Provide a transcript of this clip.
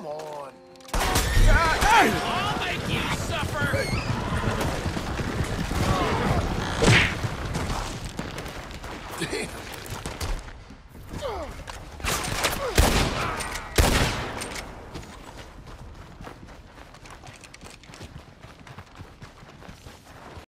Come on. God, hey! I'll make you suffer! Damn.